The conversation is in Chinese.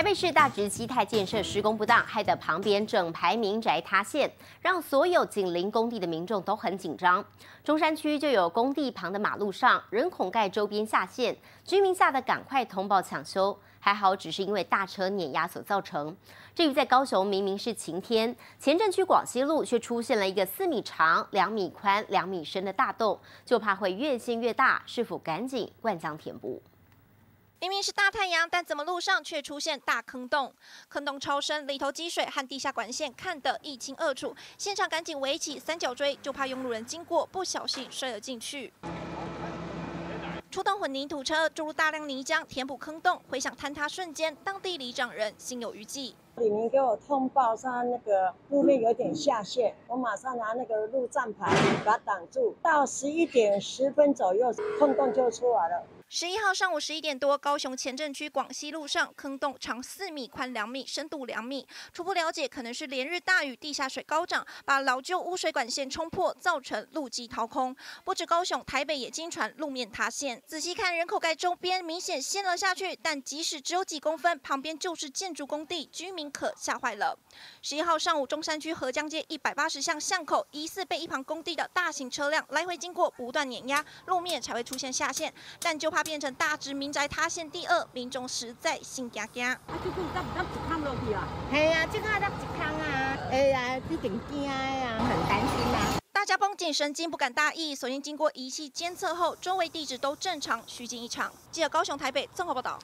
台北市大直基泰建设施工不当，害得旁边整排民宅塌陷，让所有紧邻工地的民众都很紧张。中山区就有工地旁的马路上人孔盖周边下陷，居民吓得赶快通报抢修，还好只是因为大车碾压所造成。至于在高雄，明明是晴天，前镇区广西路却出现了一个四米长、两米宽、两米深的大洞，就怕会越陷越大，是否赶紧灌浆填补？明明是大太阳，但怎么路上却出现大坑洞？坑洞超深，里头积水和地下管线看得一清二楚。现场赶紧围起三角锥，就怕拥路人经过不小心摔了进去。出动混凝土车注入大量泥浆填补坑洞，回想坍塌瞬间，当地里长人心有余悸。李明给我通报说那个路面有点下陷，我马上拿那个路障牌把它挡住。到十一点十分左右，坑洞就出来了。十一号上午十一点多，高雄前镇区广西路上坑洞长四米、宽两米、深度两米。初步了解，可能是连日大雨，地下水高涨，把老旧污水管线冲破，造成路基掏空。不止高雄，台北也经传路面塌陷。仔细看人口盖周边，明显陷了下去，但即使只有几公分，旁边就是建筑工地，居民可吓坏了。十一号上午，中山区河江街一百八十巷巷口，疑似被一旁工地的大型车辆来回经过，不断碾压，路面才会出现下陷。但就怕。变成大直民宅塌陷第二，民众实在心惊惊。啊，这个咱咱一坑落去啊？系啊，这个咱一坑啊。哎呀，一定惊啊，很担心啊。大家绷紧神经，不敢大意。所幸经过仪器监测后，周围地址都正常，虚惊一场。记者高雄、台北综合报道。